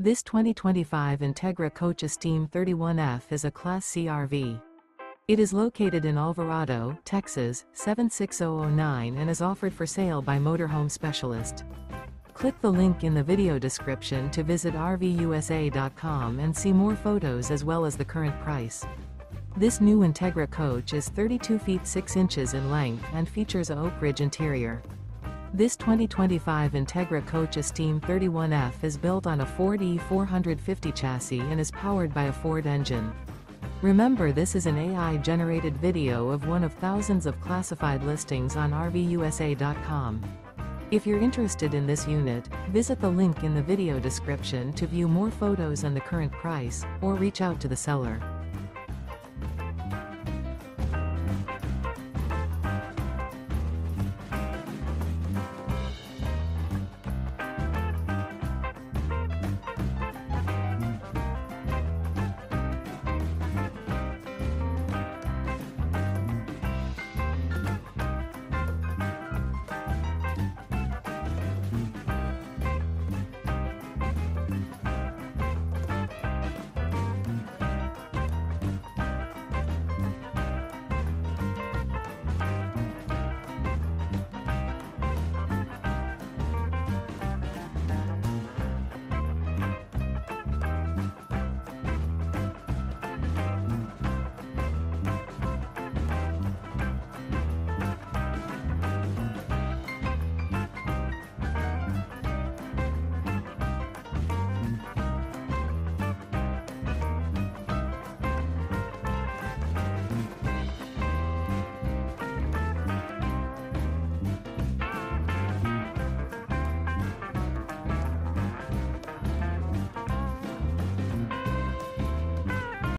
This 2025 Entegra Coach Esteem 31F is a Class C RV. It is located in Alvarado, Texas, 76009 and is offered for sale by Motorhome Specialist. Click the link in the video description to visit RVUSA.com and see more photos as well as the current price. This new Entegra coach is 32 feet 6 inches in length and features a Oak Ridge interior. This 2025 Entegra Coach Esteem 31F is built on a Ford E450 chassis and is powered by a Ford engine. Remember this is an AI-generated video of one of thousands of classified listings on RVUSA.com. If you're interested in this unit, visit the link in the video description to view more photos and the current price, or reach out to the seller.